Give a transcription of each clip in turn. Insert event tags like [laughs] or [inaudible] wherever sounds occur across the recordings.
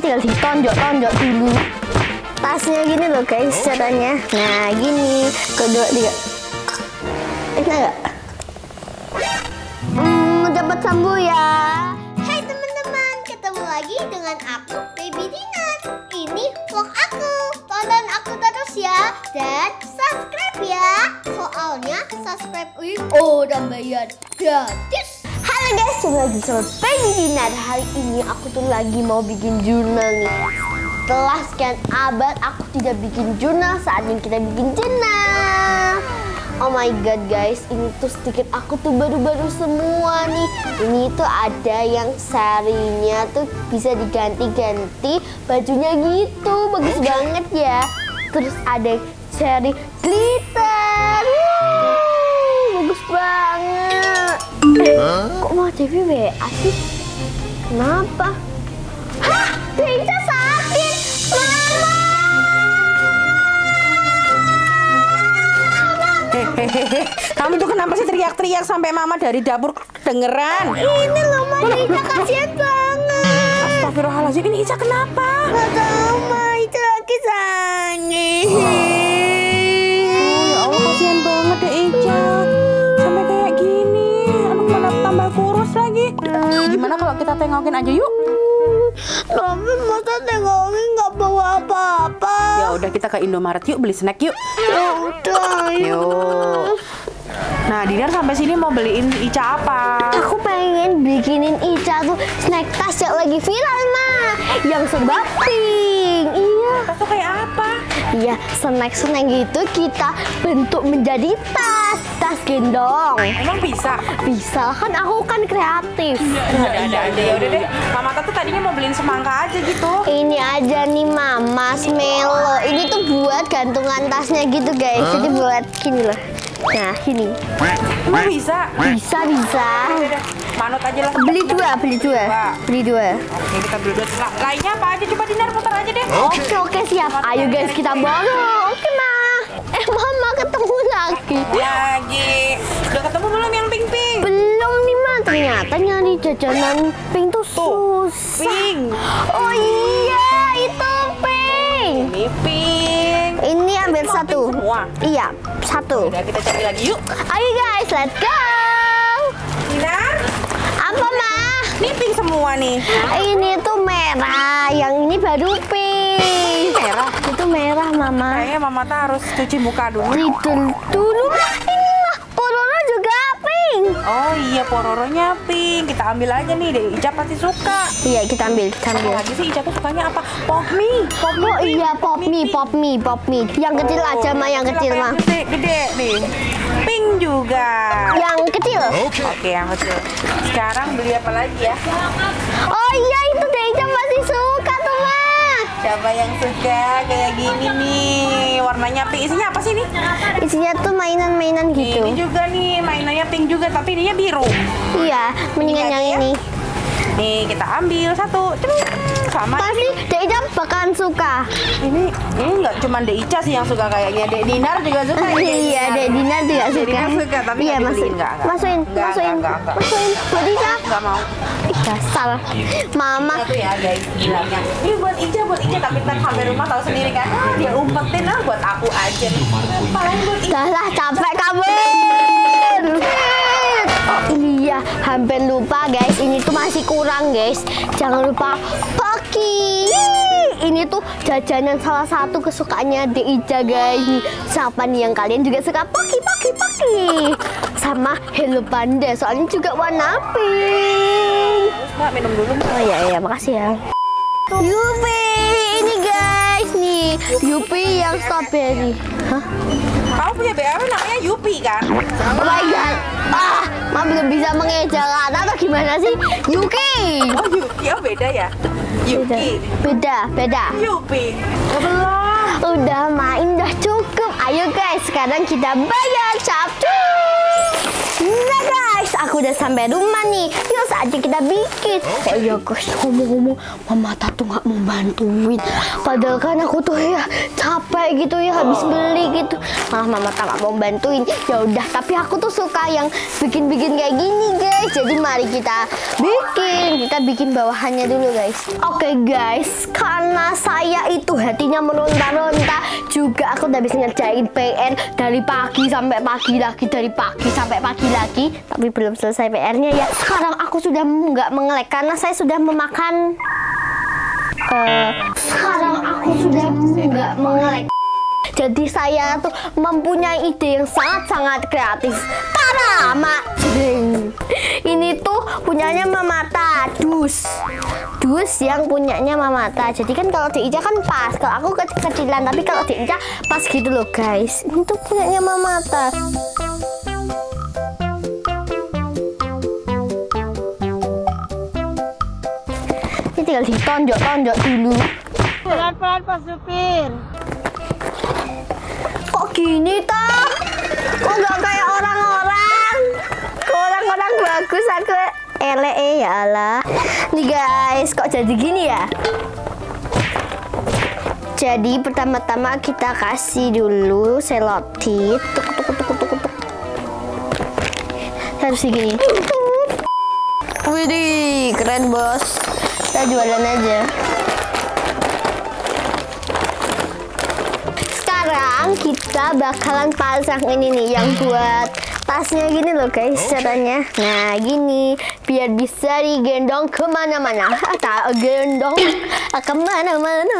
tinggal ditonjok-tonjok dulu. Tasnya gini loh guys caranya. Nah gini, kedua tiga. Enak nggak? Hmm, dapat sambu ya. Hai teman-teman, ketemu lagi dengan aku Baby Dinar. Ini vlog aku. Tonton aku terus ya dan subscribe ya. Soalnya subscribe itu udah bayar gratis. Halo guys, kembali lagi sama Baby Dinar. Hari ini aku tuh lagi mau bikin jurnal nih. Setelah sekian abad aku tidak bikin jurnal, saatnya kita bikin jurnal. Oh my god guys, ini tuh sedikit aku tuh baru-baru semua nih. Ini tuh ada yang sarinya tuh bisa diganti-ganti bajunya gitu, bagus banget ya. Terus ada seri glitter, Wuh, bagus banget. Kok mau Dewi WA sih? Kenapa? Hah, Deja sakit, Hehehe, kamu tuh kenapa sih teriak-teriak sampai mama dari dapur dengeran? Ini loh Ma Deja kasihan banget. Astagfirullahaladzim, ini Ica kenapa? Gak tahu Ma, itu lagi sakit. Gimana kalau kita tengokin aja yuk? Tapi masa tengokin nggak bawa apa-apa. Ya udah kita ke Indomaret yuk beli snack yuk Ya udah, Yuk Nah Dinar sampai sini mau beliin Ica apa? Aku pengen bikinin Ica tuh snack tas yang lagi viral mah, yang serba pink. Iya, Tas tuh kayak apa? iya snack-snack gitu kita bentuk menjadi tas, tas gendong. Emang bisa? Bisa kan aku kan kreatif. Ada-ada aja ya udah deh Mama tuh tadinya mau beliin semangka aja gitu Ini aja nih mama Melo. Ini tuh buat gantungan tasnya gitu guys. Jadi buat gini loh. Nah, gini. Emang bisa? Bisa bisa. Manut aja lah Beli dua, beli dua, beli dua. Oke kita beli dua La- Lainnya apa aja? Coba Dinar putar aja deh Oke oke siap. Ayo guys kita baru. Oke ma. Eh mama ketemu lagi. Lagi Ternyata nyari jajanan pink tuh susah. Pink Oh iya itu pink. Ini pink Ini ambil Semua satu. semua? Iya satu. Udah kita cari lagi yuk Ayo guys let's go. Dinar Apa ma? Ini pink semua nih Ini tuh merah. Yang ini baru pink. Merah. Itu merah mama. Kayaknya mama tuh harus cuci muka dulu Itu dulu mah ini mah Pororo juga pink. Oh iya pororonya pink Kita ambil aja nih deh Ica pasti suka Iya kita ambil, kita Apa ambil. lagi sih Ica tuh sukanya apa? Pop mie Pop mie Oh iya pop mie, pop mie, pop mie. Yang kecil aja mah, yang kecil mah. Gede, gede nih Pink juga Yang kecil. Oke yang kecil Sekarang beli apa lagi ya? Oh iya itu Deja masih suka. Siapa yang suka kayak gini nih Warnanya pink Isinya apa sih nih? Isinya tuh mainan-mainan Ini gitu. juga nih mainannya pink juga Tapi ininya biru Iya, mendingan Ini yang ya. ini. Nih kita ambil satu Ceming. Sama Pasti Deja bakalan suka. ini ini nggak cuma Dek Ica sih yang suka kayaknya Dek Dinar juga suka [laughs] ya, Dek Iya, Dinar. Dek Dina juga Dek suka. Dinar suka tapi iya, masuk. dibeliin, nggak, nggak. Masukin, masukin, nggak, nggak. masukin. Buat Deja. nggak mau Dasar. Mama. satu ya guys bilangnya ini buat Ica buat Ica tapi ntar sampai rumah tahu sendiri kan ah, dia umpetin ah buat aku aja paling buat Ica Dah lah capek kamu. Oh iya, hampir lupa guys. Ini tuh masih kurang guys. Jangan lupa Poki. Ini tuh jajanan salah satu kesukaannya De Ija guys. Siapa nih yang kalian juga suka Poki, Poki, Poki? Sama Hello Panda. Soalnya juga warna pink. Mbak minum dulu Oh iya iya, makasih ya. Yupi, ini guys nih. Yupi yang strawberry. Hah? kamu punya BAW namanya Yupi kan Oh my god. Ah, Ma belum bisa mengejakan atau gimana sih? Yuki. oh Yuki oh beda ya Yuki Beda, beda. Yupi ya belum Udah main udah cukup. Ayo guys, sekarang kita bayar Sabtu. Nah guys, aku udah sampai rumah nih. Yuk saatnya kita bikin. Oh iya guys, ngomong-ngomong, Mama Tatu nggak mau bantuin. Padahal kan aku tuh ya capek gitu ya habis beli gitu. Malah Mama Tak nggak mau bantuin. Ya udah, tapi aku tuh suka yang bikin-bikin kayak gini guys. Jadi mari kita bikin. Kita bikin bawahannya dulu guys. Oke guys, karena saya itu hatinya meronta-ronta. Juga aku udah bisa ngerjain PR dari pagi sampai pagi lagi, dari pagi sampai pagi lagi. Tapi belum selesai PR-nya ya. Sekarang aku sudah nggak mengelek karena saya sudah memakan. eh, sekarang aku sudah nggak mengelek. Jadi saya tuh mempunyai ide yang sangat-sangat kreatif. Tada, Mak. Ini tuh punyanya Mamata, dus. Dus yang punyanya Mamata. Jadi kan kalau di Ica kan pas. Kalau aku kecil-kecilan, tapi kalau di Ica pas gitu loh, guys. Ini tuh punyanya Mamata. Tinggal ditonjok-tonjok dulu. Pelan-pelan Pak Supir. Kok gini toh? Kok nggak kayak orang-orang? Kok orang-orang bagus aku elek eh ya Allah. Nih guys, kok jadi gini ya? Jadi pertama-tama kita kasih dulu selotip. Tuk tuk tuk tuk tuk tuk. Harus gini. Widih, keren bos. Kita jualan aja. Sekarang kita bakalan pasang ini nih yang buat tasnya gini loh guys caranya. Nah gini biar bisa digendong ke mana-mana. [laughs] Tak gendong [clears throat] ke mana-mana.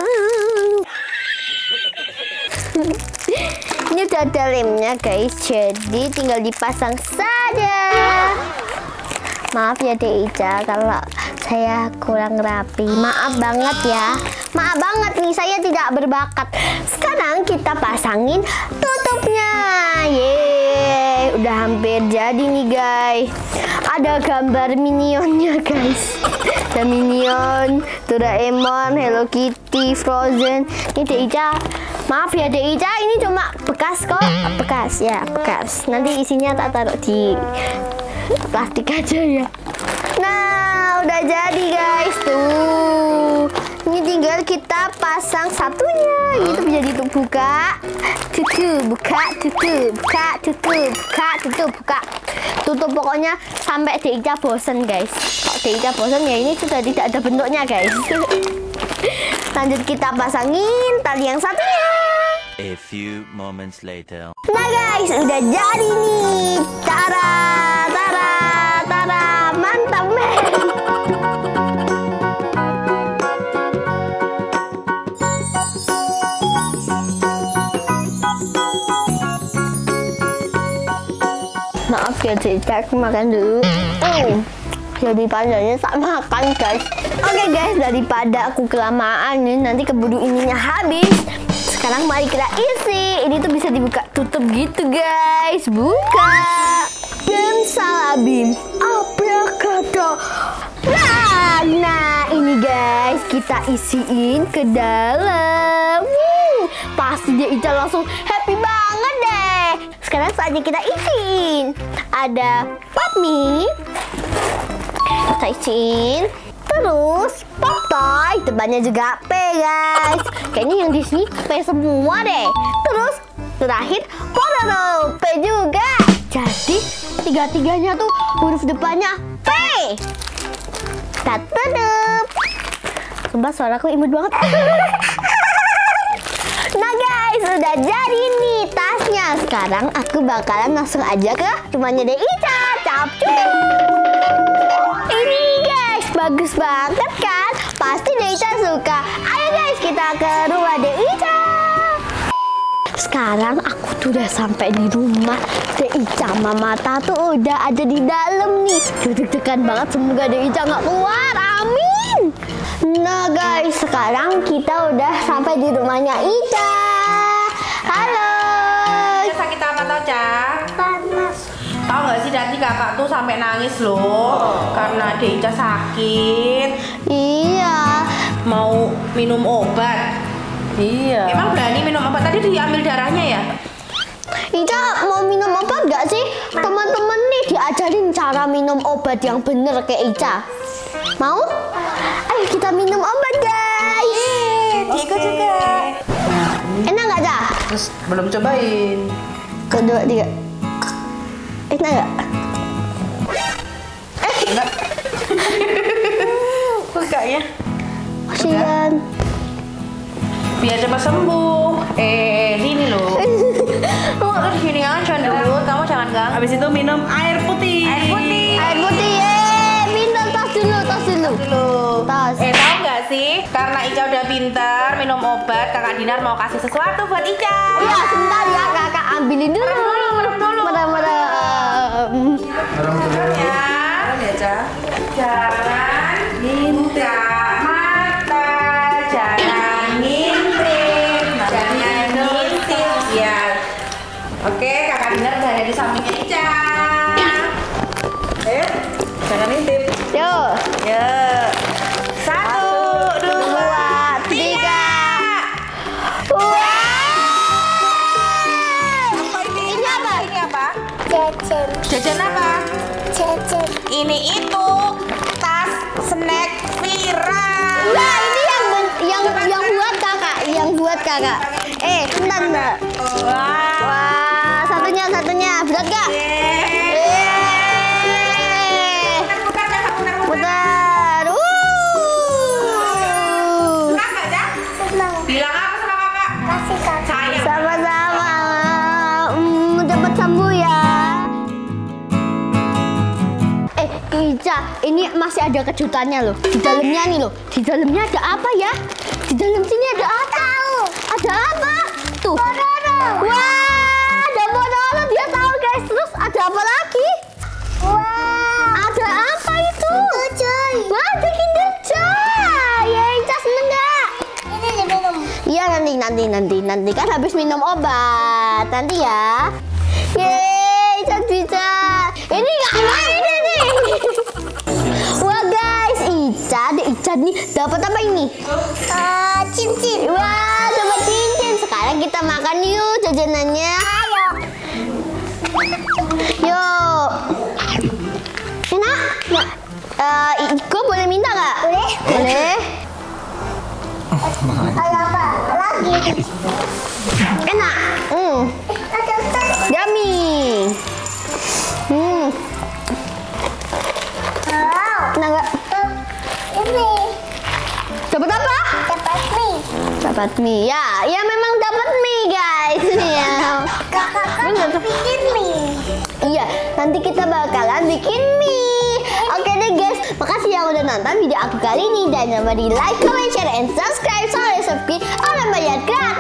[laughs] Ini udah ada lemnya guys, jadi tinggal dipasang saja. Maaf ya Dek Ica kalau saya kurang rapi. Maaf banget ya. Maaf banget nih saya tidak berbakat. Sekarang kita pasangin tutupnya. Yeay, udah hampir jadi nih guys. Ada gambar minionnya guys. Ada minion, Doraemon, Hello Kitty, Frozen. Ini Dek Ica. Maaf ya Dek Ica, ini cuma bekas kok. Bekas ya, bekas. Nanti isinya tak taruh di plastik aja ya. Nah, udah jadi guys tuh. Ini tinggal kita pasang satunya. Itu bisa ditutup buka, tutup, buka, tutup, buka, tutup, buka, tutup, buka. Tutup pokoknya sampai Deja bosen guys. Kalau Deja bosen ya ini sudah tidak ada bentuknya guys. [laughs] Lanjut kita pasangin tali yang satunya. A few moments later. Nah guys, udah jadi nih. Tara, tara, tara, mantap men. Maaf ya Cicak, makan dulu. Hmm. Jadi padanya tak makan guys. Oke guys, daripada aku kelamaan nih, nanti keburu ininya habis. Sekarang mari kita isi. Ini tuh bisa dibuka tutup gitu guys. Buka. Bim salabim. Abrakadabra. Nah ini guys kita isiin ke dalam. Wuh, pasti dia Ica langsung happy banget. Sekarang saatnya kita isiin. Ada pop mie. Kita isiin. Terus pop toy, depannya juga P guys. Kayaknya yang di sini P semua deh. Terus terakhir Pororo P juga. Jadi tiga-tiganya tuh huruf depannya P. Kita tutup. Sumpah suaraku imut banget. [laughs] Nah guys, udah jadi. Sekarang aku bakalan langsung aja ke rumahnya Dek Ica. Capcus. Ini guys, bagus banget kan? Pasti Dek Ica suka. Ayo guys, kita ke rumah Dek Ica. Sekarang aku tuh udah sampai di rumah Dek Ica. Mama tuh udah ada di dalam nih. Deg-degan banget, semoga Dek Ica nggak keluar. Amin. Nah guys, sekarang kita udah sampai di rumahnya Ica. Halo. Nanti kakak tuh sampai nangis loh karena Deja sakit Iya. mau minum obat. Iya. Emang berani minum obat tadi diambil darahnya ya? Ica mau minum obat gak sih? Teman-teman nih di diajarin cara minum obat yang bener kayak Ica. Mau? Ayo kita minum obat guys. Iko juga. Enak nggak Ca? Terus belum cobain. Kedua tiga. Enak nggak? Kok kayaknya Kasian. biar cepat sembuh. Eh, sini loh. [laughs] Kamu di sini aja dulu. Kamu jangan gang. Habis itu minum air putih. Air putih. Air putih ye. Minta tas dulu, tas dulu. dulu. Tas. Eh tahu nggak sih? Karena Ica udah pinter minum obat, kakak Dinar mau kasih sesuatu buat Ica. Iya, sebentar ya kakak ambilin dulu. merem dulu. Merem, merem. Ya. Jangan minta mata, jangan ngintip, jangan ngintip ya. Oke, kakak udah ada di sampingnya Ica. Ayo, jangan ngintip. Yuk. Ya. Satu, Jajan apa? Jajan. Ini itu tas snack viral. Nah, ini yang yang yang buat kakak, yang buat kakak. Eh, bentar, bentar. Wah. Wah, satunya, satunya. Berat gak? Ini masih ada kejutannya loh. Di dalamnya nih loh. Di dalamnya ada apa ya? Di dalam sini ada apa? Ada apa? Tuh. Wah, ada Pororo. Dia tahu guys. Terus ada apa lagi? Wah, Ada apa itu? coy. Wah, ada Kinder Joy. Ya, Ica seneng gak? Ini diminum. Iya nanti nanti nanti nanti kan habis minum obat nanti ya. Yeay, Ica bisa. Ini nggak ini nih dapat apa ini? Ah, cincin. Wah, dapat cincin. Sekarang kita makan yuk jajanannya. Ayo. Yuk. Enak? Nggak? Eh, Iko boleh minta nggak? Boleh. Boleh. Ayo apa? Lagi. Enak. Hmm. Yummy. Hmm. Enak nggak? Dapat mie. Ya, ya memang dapat mie, guys. [laughs] ya. Kakak kan bikin mie. Iya, nanti kita bakalan bikin mie. Oke deh guys, makasih yang udah nonton video aku kali ini dan jangan lupa di like, comment, share, and subscribe. Soalnya subscribe orang banyak guys.